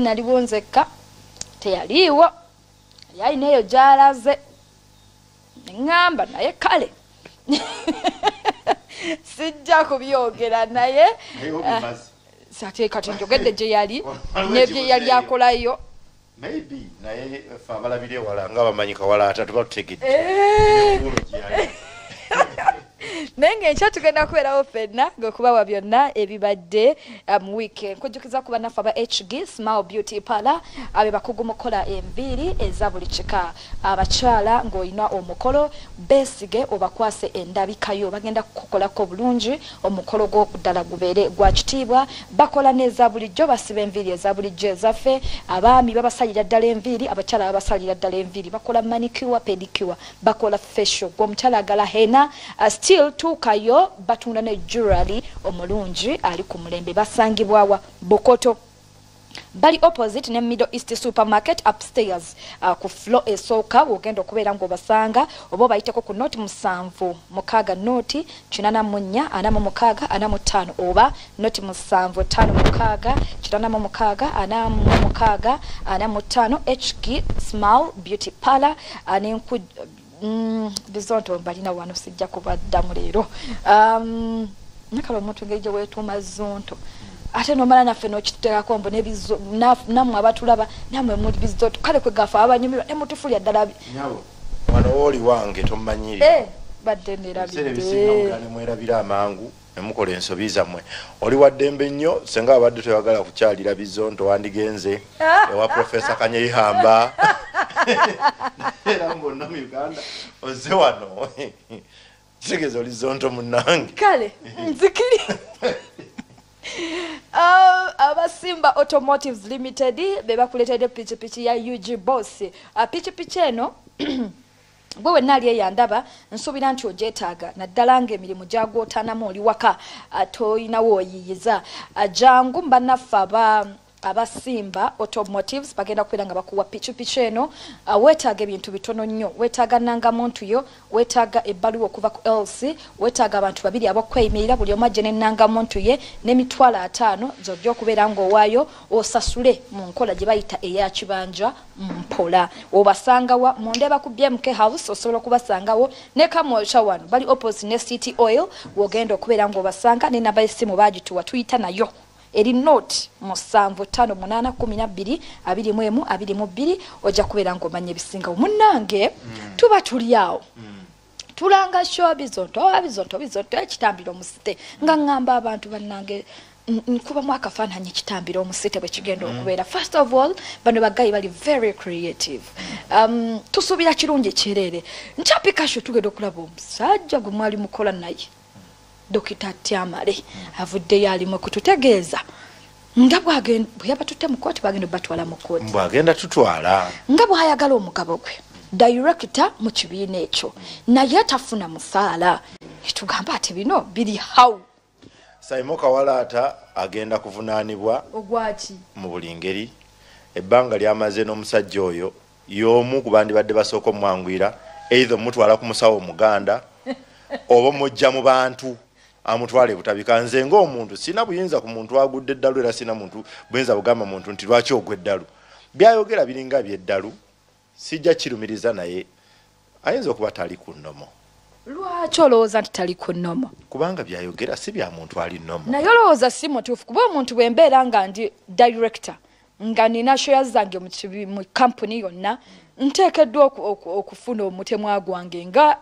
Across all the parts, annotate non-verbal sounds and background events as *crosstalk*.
naliwo nzekka teyaliiwo yali alina eyo gyalaze. Neŋŋamba naye kale *laughs* sijja kubyogera naye. Obimaze. sate kati njogedde gye yali *laughs* nebye yali akolayo maybe naye fe abalabira ewala nga bamanyi kawalaata tuba tutegedde Eh, Ewulo gye yali. Naye ngaenkya tugenda kubeerawo ffenna ngaokubawa byonna ebibadde mu wiiki nkujjukiza kuba naffe aba hg smile beauty pala abe bakugu mu kukola enviiri eza buli kika. Abakyala ng'olina omukolo beesige obakwase endabikayo. Bagenda kukukolako bulungi omukolo gw'okuddala gubeere gwa kitiibwa. Bakola n'eza bulijjo basiba enviiri eza bulijjo ezaffe. Abaami babasalira ddala enviiri abakyala babasalira ddala enviiri. Bakola manicure pedicure bakola facial. Gweomukyala agala hena uh, still tuukayo batunda ne jewelry omulungi ali ku mulembe basangibwawa bukoto bali opposite ne middle east supermarket upstairs uh, ku flo esooka wogenda okubeera ngaobasanga oba obayiteko ku noti musanvu mukaaga noti kinana mu nnya ana mu mukaaga ana mu ttaano oba noti musanvu ttaano mukaaga kinana mu mukaaga ana mu mukaaga ana mu ttaano hg small beauty parlor uh, nenku mm, bizonto balina wano sijja kubaddamu leero. Um, nakala omuntu engeri gye weetuuma zonto ate nomala naffe nokituteekako mbu nammwe abatulaba nammwe muli bizoto kale kwegafe abanyumirwa nemutufulya ddala bi- nyabo wano wooli wange tomanyiri Eh, badde nemwerabira amangu nemukola ensobi zammwe. Oli waddembe nnyo senga abadde toyagala kukyalira bizonto wandigenze ewa profesa kanyeihamba *laughs* era mbonna mu uganda. Oze wano kitegeeza oli zonto munnange. Kale nzikiri. Uh, abasimba automotives limited be bakuletedde pikipiki ya ug boss. Uh, pikipiki eno *clears throat* gwe wenna ali eyandaba nsuubira nti ogyetaaga naddala ngaemirimu gyagwotaanamu oli waka uh, toyinawo oyiyiza. Jangu mbannaffe aba abasimba automotives bagenda kubeera nga bakuwa pikipiki eno. Uh, weetaaga ebintu bitono nnyo. Weetaaga nangamuntu yo weetaaga ebbaluwa okuva ku lc weetaaga abantu babiri abokweyimirira buli omu ajje nenangamuntu ye n'emitwalo ataano zojja okubeera ngaowaayo osasule mu nkola gye bayita eya kibanja mpola. Obasangawa mundeba ku bmk house osobola okubasangawo ne kamosha wano. Bali opposite ne city oil wogenda okubeera ngaobasanga nenamba yessimu bagituwa tuyita nayo eri noti musanvu tano munana kumi nabbiri abiri mu emu abiri mu bbiri ojja kubeera ngaomanya ebisingawo munnange tuba tuli awo. Tulanga sho bizonto bizonto bizonto ekitambiro omusite. Nga ŋŋamba abantu bannange nkubamu akafaananyi ekitambiro omusite bwe kigenda okubeera. First of all bano bagayi bali very creative. Um, tusuubira kirungi kyereere nkyapikasho tugenda okulaba omusajja gwe mwali mukola naye dokita tyamale avuddeyo alimu kututegeeza. Nga bwagenda bwe yaba tutte mu kooti bagenda batwala mu kooti mbwagenda tutwala. Nga bwayagala omugabo gwe dayirekita mu kibiina ekyo naye tafuna musaala. Etugamba ati bino biri hawu saimo kawalaata agenda kuvunaanibwa ogwaki mu buli ngeri. Ebbanga lyamaze n'omusajja oyo y'omu ku bandibadde basooka omwangwira eitha omutwala ku musawo omuganda *laughs* oba omujja mu bantu amutwala ebutabika nze ngaomuntu sina buyinza ku muntu agudde eddalu era sina muntu buyinza bugamba muntu nti lwaki ogwa eddalu? Byayogera biringa byeddalu sijja kirumiriza naye. Ayinza okuba tali ku nnomo. Lwaki olowooza nti tali ku nnomo? Kubanga byayogera si bya muntu ali nnomo. Naye olowooza si mutuufu kuba omuntu bwe mbeera nga ndi director nga nina share zange mu kampuni yonna nteekeddwa oku- oku- okufuna omutemwa gwange nga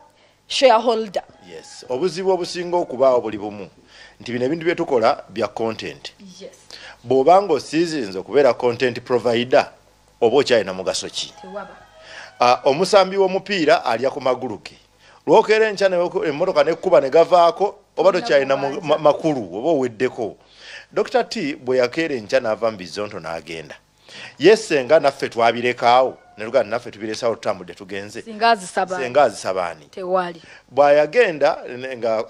shareholder. Yes. Obuzibu obusinga okubaawo buli bumu. Nti bino ebintu byetukola bya content. Yes. bw'obanga osiizinze okubeera content provider oba okyalina mugaso ki? Ah, omusambi w'omupiira alya ku magulu ge. Lwokeera enkya emmotoka nekkuba ne gavaako oba tokyalina makulu oba oweddeko. Dr t bwe yakeera enkya n'ava mu bizonto n'agenda. Yesenga naffe twabirekaawo neluga naffe tubiresawo tutambudde tugenze. Senga azisabaani bwayagenda nga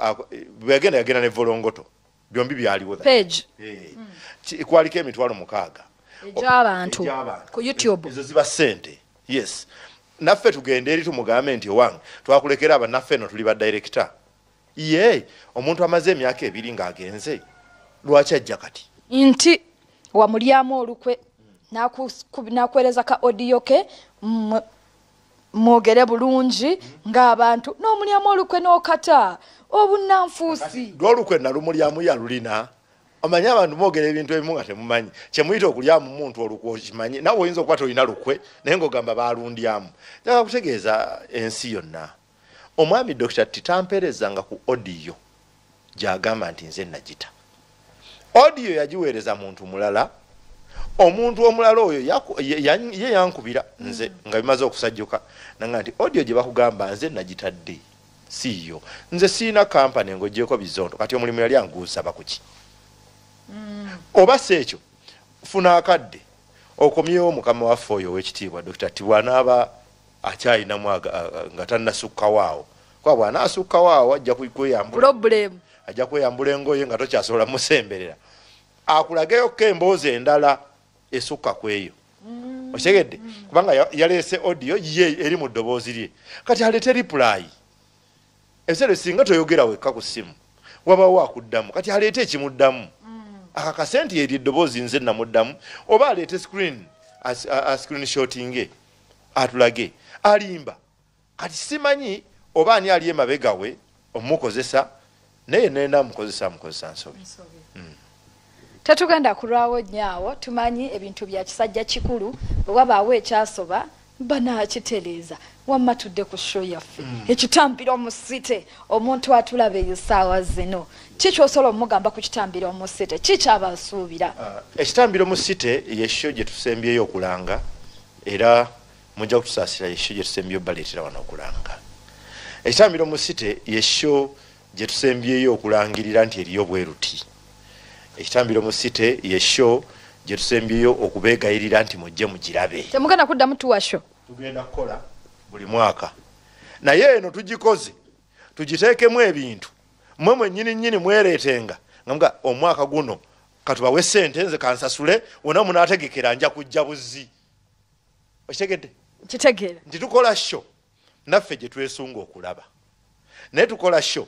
bweyagenda yagenda ne volongoto byombi byaliwo page. Eh, kwaliko emitwalo mukaaga? Egy'abantu Egy'abantu. ku youtube. Ezo ziba sente yes. Naffe tugende eri tumugambe nti owange twakulekera abannaffe eno tuli badirekita ye omuntu amaze emyaka ebiri ng'agenze lwaki ajja kati? Nti wamulyamu olukwe nakuweereza ka odiyo ke mwogere bulungi ng'abantu n'omulyamu olukwe n'okata obunanfuusi lwolukwe nalumulyamu yalulina omanyi abantu mwogera ebintu ebimu nga temumanyi. Kyemuyita okulyamu muntu olukwe okimanyi nawe oyinza okuba tolina lukwe naye ngaogamba balundyamu njagala kutegeeza ensi yonna. Omwami dr titamperezanga ku odiyo gyagamba nti nze nagita. Odiyo yagiweereza muntu mulala omuntu omulala oyo ye ya- ye yankubira nze nga bimaze okusajjuka nanga nti odiyo gye bakugamba nze nagitadde siiyo nze siina kampani ng'ogyeko bizondo kati omulimu yali anguusaba kuki oba si ekyo? Funa akadde okomyewo mukama waffe oyo owekitiibwa dr ti bw'anaaba akyayinamu nga tannasukkawo awo. Kuba bw'anaasukkawo awo ajja kweyambula ajja kweyambula engoye nga tokyasobola musemberera akulageyoko emboozi endala esukka ku eyo. Okitegedde? Kubanga ya- yaleese odiyo ye eri mu ddoboozi lye. Kati aleete ripulayi ebiseera singa toyogera wekka ku ssimu wabawo akuddamu. Kati aleete ekimuddamu. Akakase nti eri eddoboozi nze namuddamu oba aleete screen as- a- a screen shotinge atulage alimba. Kati simanyi oba ani ali emabega we omukozesa naye nenda mukozesa mukozesa nsobi tetugenda kulwawo nyaawo tumanyi ebintu bya kisajja kikulu bwe wabaawo ekyasoba banakitereeza wamma tudde ku sho yaffe. Ekitambiro omusite omuntu atulaba eyo saawa zino. Kikyosobola omugamba ku kitambiro omusite kikyabasuubira ekitambiro mu site yesho gye tusembyeyo okulanga era mujja kutusaasira yesho gye tusembyeyo baleetera wano okulanga. Ekitambiro mu site yesho gye tusembyeyo okulangirira nti eriyo bweruti ekitambiro mu site yesho gye tusembyeyo okubeegayirira nti mujje mugirabe. Temugenda kuddamu tuwasho tugenda kukola buli mwaka. Naye eno tugikoze. Tugiteekemu ebintu. Mwe mwennyini nnyini mwereetenga. Nga omwaka guno katubawe sente nze kansasule wona munaategekera nja kujja buzzi. Okitegedde? Kitegeera nti tukola sho naffe gye twesunga okulaba. Naye tukola sho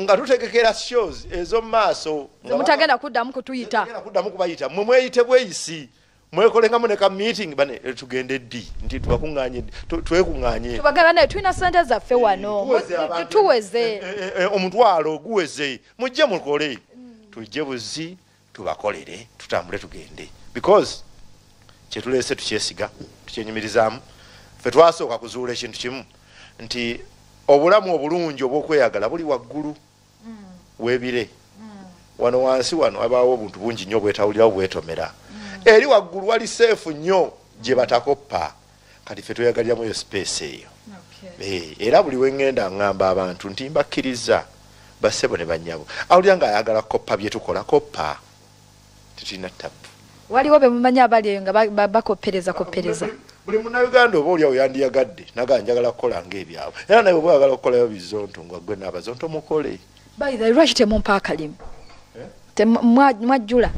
nga tutegekera shows ez'omu maaso nga mutagenda kuddamu kutuyita. Kuddamu kubayita. Mwe mweyite bweyisi mwekolengamu ne ka meeting bane eh, tugende ddi? Nti tubakuŋŋanye twekuŋŋanye tubagamba naye tulina sente zaffe wano. Tuweze Eh, eh, eh, omutwalo guweze. Mujje mukole. Tujje buzi tubakolere tutambule tugende. Because kyetuleese tukyesiga tukyenyumirizaamu. Ffe twasooka kuzuula ekintu kimu. Nti obulamu obulungi obw'okweyagala buli waggulu webire. Wano wansi wano wabaawo obuntu bungi nnyo bwetawulirawo bwetomera eri waggulu wali seefu nnyo gye batakoppa. Kati ffe tweyagaliramu eyo space eyo. Eh, era buli wengenda ŋŋamba abantu nti mbakkiriza bassebo ne bannyabo awulira ng'ayagala koppa bye tukola koppa. Tetulina tabu waliwo bemumanyi abali eyo nga ba- ba- bakoppereza koppereza Buli- munnayuganda oba oliawo yandiyagadde naga njagala kukola ngaebyabwe era naye oba oyagala okukolayo bizonto nga gwe n'abazonto mukole. Baitha lwaki temumpa akalimu Eh? Mwajjula?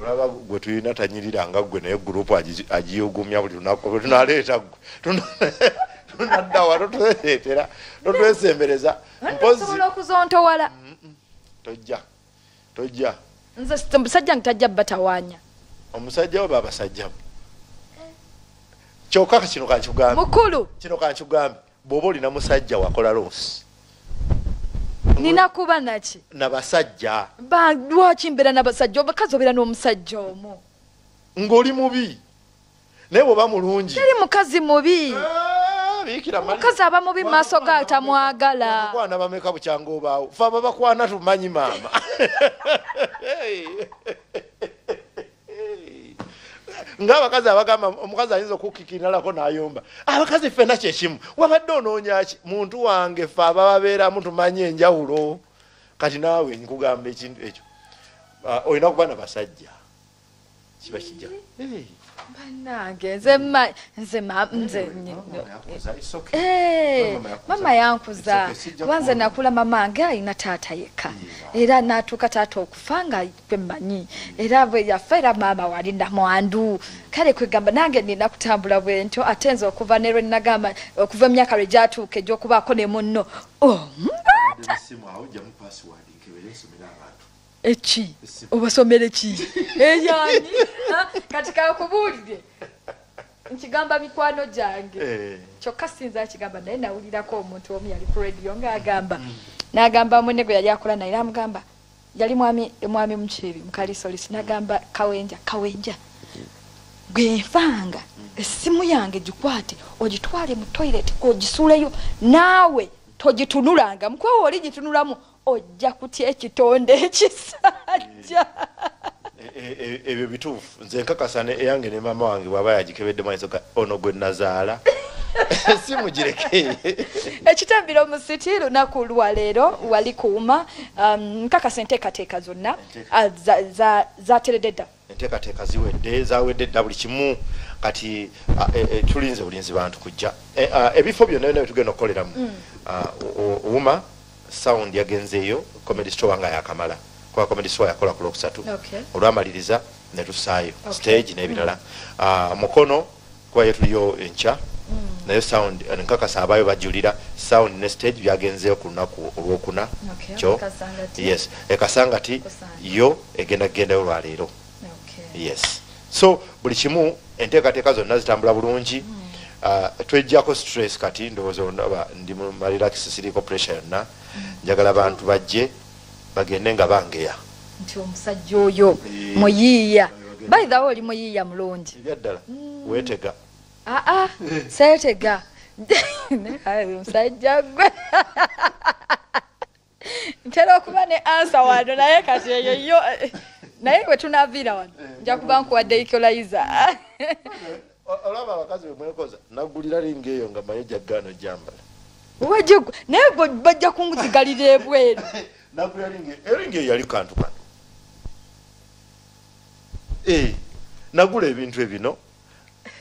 Olaba gwe tulina tanyirira nga gwe naye gurupu agi- agiyugumya buli lunaku tunaleeta gwe Tuna- *laughs* tunadda wano twereetera totwesembereza. Okuzontowala? Tojja tojja. Nze s- omusajja ntajja batawaanya omusajja we babasajjamu kyokka kino kankikugambe mukulu! Kino kankikugambe bw'oba olina musajja wakola loosi nina kuba naki? Nabasajja. Ba- lwaki mbeera nabasajja? Obakazi obeera n'omusajja omu. Ng'oli mubi. Naye bw'oba mulungi. Teri mukazi mubi. Mali- omukazi aba mubi mu maaso ga tamwagala. bakwana bameka bukyanga obaawo fe aba bakwana tumanyi maama *laughs* ngaabakazi abagamba omukazi ayinza okukikinalako n'ayomba. Abakazi ffena kyekimu wabadde onoonyaki muntu wange fe aba babeeramu tumanyi enjawulo. Kati naawe nkugamba ekintu ekyo. Ah, olina kuba na basajja. Kiba kijja Bannange nze ma- nze ma- nze Mama mama yankuza. Kubanze kuwona. nakula mamange alina taata yekka era natuuka taata okufa nga gwe mmanyi. Era bwe yafa era maama wali namwandu kale kwegamba nange nina kutambula bwe ntyo ate nze okuva ne lwe nagamba okuva emyaka lwe gyatuuka egy'okubaako ne munno. Omungata eki obasomere ki *laughs* eyani kati kakubuulire nkigamba mikwano gyange Eh, kyokka sinza kigamba naye nawulirako omuntu omu yali ku radio ngaagamba n'agamba munne gwe yali akola naye amugamba yali mwami mwami mukibi mukalisolisi n'agamba kawenja kawenja gwenfanga essimu yange gikwate ogitwale mu toilet ogisuuleyo naawe togitunulanga mukwawe oli gitunulamu ojja kutya ekitonde *laughs* ekisajja. E- e- ebyo bituufu. Nze nkakasa eyange ne mama wange bwaba yagikebedde maiso ga ono gwe nazaala. *laughs* Simugireke *laughs* ekitambiro mu siti lunaku lwaleero wali kuuma. Um, nkakasa enteekateeka zonna za- zateredde dda. Enteekateeka ziwedde zawedde dda buli kimu. Kati ah, e- tulinze bulinzi bantu kujja. Ah, ebifo byonna byonna byetugenda okukoleramu. O- wuma sound yagenzeeyo comedy store nga yakamala. Kuba comedy store yakola ku lwokusatu. Okay. olwamaliriza netusaayo Okay. stage n'ebirala. Ah, mukono kubayo tuliyo enkya naye sound eh, nkakasa abayo bajulira sound ne stage byagenzeeyo ku lunaku olwokuna. Kyo? yes. Ekasangati Kusanja. yo egenda kugendayo lwaleero yes. So buli kimu enteekateeka zonna zitambula bulungi. Uh, twejjako stress kati ndowooza ondaba ndi mu marelax siriko pressure yonna njagala bantu bajje bagende nga bangeya. Nti omusajja oyo Eh. muyiiya bayithawo oli muyiiya mulungi. Ebyaddala weetega. Aa seetega. Ayi, omusajja gwe. Ntera okuba ne ansa wano naye kati eyo yo naye bwe tunaviira wano. Nja kuba nkuwadde equalizer olaba abakazi bemwekoza naggulira linga eyo nga maye jaggano jambala wajigwa naye bajja kunzigalira ebweru. *laughs* Naggulira linga eyo linga eyo yali kantu kano Eh, nagula ebintu ebino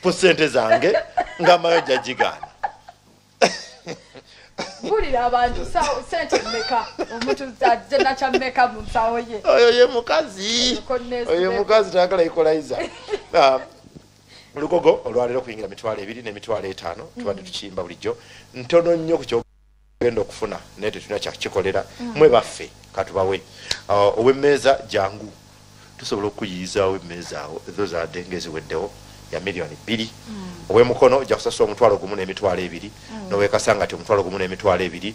ku sente zange nga mayo jagigaana bulira *laughs* abantu sente mmeka? Omuntu ajje nakyammeka mu nsawo ye? Oyo ye mukazi. Oyo mukazi tayagala ekolaiza *laughs* olugogo olwaleero kuyingira mitwalo ebiri nemitwalo etaano tubadde tukiyimba bulijjo. Ntono nnyo ku kyogenda okufuna naye tetulina kyakukikolera mwe baffe katubawe. Ah, ow'emmeeza jangu tusobola okuyiyizawo emmeeza awo ezo zadde ngaeziweddewo ya miliyoni bbiri. Ow'emukono ojja kusasula omutwalo gumu n'emitwalo ebiri. N'owekasanga ti omutwalo gumu n'emitwalo ebiri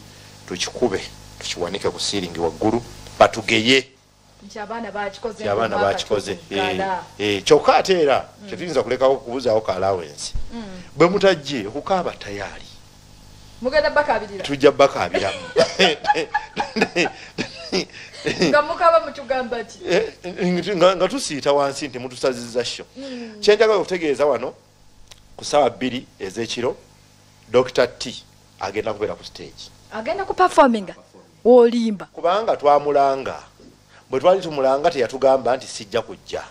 tukikube tukiwanike ku siiringi waggulu batugeye abaana bakikoze. Eh, eh, kyokka ate era tetuyinza kulekawo kubuzaawo ka allowance. Bwe mutajje okukaaba tayaali mugenda bakabirira. Tujja bakaabiramu *laughs* nga ki? Eh, nga tusiita wansi nti mutusazizza sho kyenjagala okutegeeza wano ku saawa bbiri ez'ekiro dr t agenda kubeera ku stage. Agenda ku performinga? Wolimba. Kubanga twamulanga bwe twali tumulanga teyatugamba nti sijja kujja.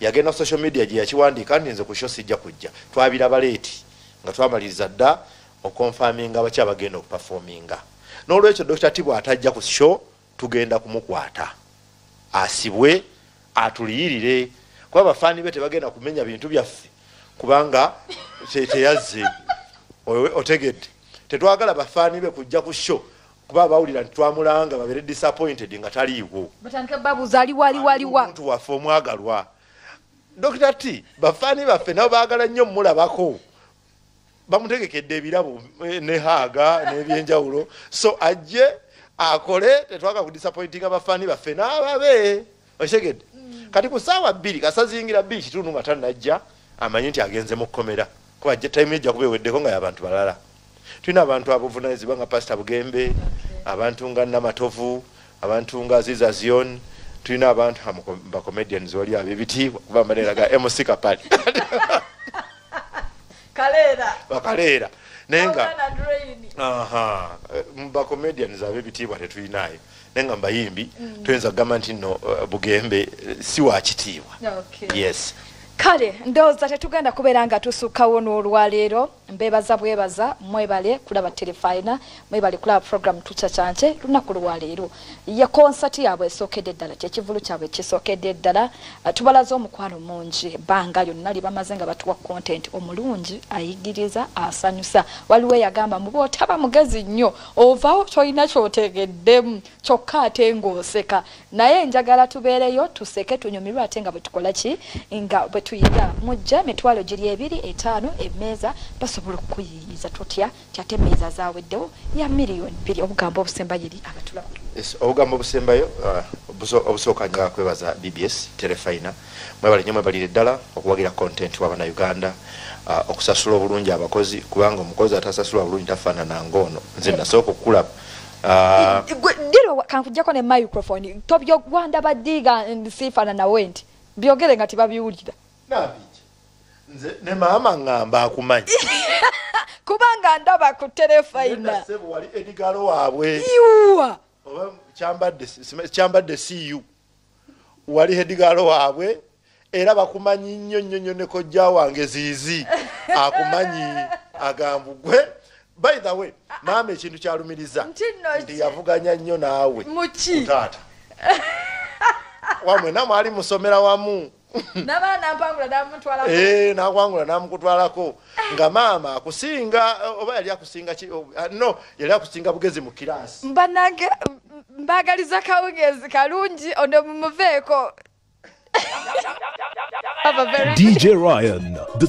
Yagenda social media gye yakiwandiika nti nze ku sho sijja kujja. Twabiraba leeti nga twamaliriza dda okonfaminga baki abagenda okupafominga n'olwekyo dr t bw'atajja ku sho tugenda kumukwata. Asibwe atuliyirire. Kuba abafaani be tebagenda kumenya bintu byaffe kubanga te- teyazze otegedde. Tetwagala bafaani be kujja ku sho kuba abawulira nti twamulanga babeere disappointed nga taliiwo. Batandike babuuza aliwo aliwo aliwa omuntu waffe omwagalwa. Dr t bafaani baffe nabo baagala nnyo mulabako bamutegekedde ebirabo eh, ne haaga n'ebyenjawulo. So ajje akole tetwaga kudisappointinga bafaani baffe n'ababe. Okitegedde? Kati ku saawa bbiri kasazingira bbiri kitundu nga tanajja amanyi nti agenze mu kkomera. Kuba ajja time ejja kuba eweddeko nga y'abantu balala tulina abantu abuvunanyizibwa nga pasita bugembe abantu nga namatovu abantu nga ziza zion tulina abantu bacomedians wali abebitiibwa kuba amaneera ga mc kapali *laughs* kaleera bakaleera naye nga mubacomedians abebitiibwa tetulinayo naye nga mubayimbi tuyinza kugamba nti nno eh, bugembe eh, si wakitiibwa Okay. yes kale ndowooza tetugenda kubeera nga tusukkawo n'olwaleero mbeebaza bwebaza mwebale kulaba telefayina mwebale kulaba programu tucacance lunaku lwaleero. Ye konsati yaabwe esookedde eddala kyekivulu kyabwe kisookedde eddala Uh, tubalaze omukwano mungi. Ebbanga lyonna lye bamaze nga batuwa content omulungi ayigiriza asanyusa. Waliwo eyagamba muba otaba mugezi nnyo ovaawo tolina kyotegeddemu kyokka ate ng'oseka. Naye njagala tubeereyo tuseke tunyumirwe ate nga bwetukola ki? Nga bwetuyiga mujja emitwalo giri ebiri etaano emmeeza basobola okuyiyiza tutya? Tyate emmeeza zaweddewo ya miliyoni bbiri. Obugambo obusemba yiri abatulaba Yes, obugambo obusembayo uh, obuso- obusooka nga kwebaza bbs telefayina mwebale nyo mwebalire ddala okuwagira content wabannayuganda uh, okusasula obulungi abakozi kubanga omukozi atasasulwa bulungi tafaanana ng'ono. Nze nasooka okukulaba uh, Gwe, diro kankujjako ne microphone. Tobyogwanda badiga sifananawe nti. Byogere nga tebabiwulira nabiki nze ne maama ŋŋamba akumanyi. *laughs* Kubanga ndaba ku terefayina wali edigalo waabwe. Oba kyambadde siyu wali edigalo waabwe era bakumanyi nnyo nnyo nnyo ne kojja wange ziizi *laughs* akumanyi agambu gwe by the way maama ekintu kyalumiriza. Nti yavuganya nnyo naawe. Muki taata. Wamwe namwali musomera wamu nabaana mpangula namutwala Eh, nakwangula namukutwalako. Nga maama akusinga oba yali akusinga ki- oh, ah, no yali akusinga bugezi mu kirasi. Mbanange mbagaliza kawungezi kalungi ono mumuveeko *laughs* DJ Ryan, the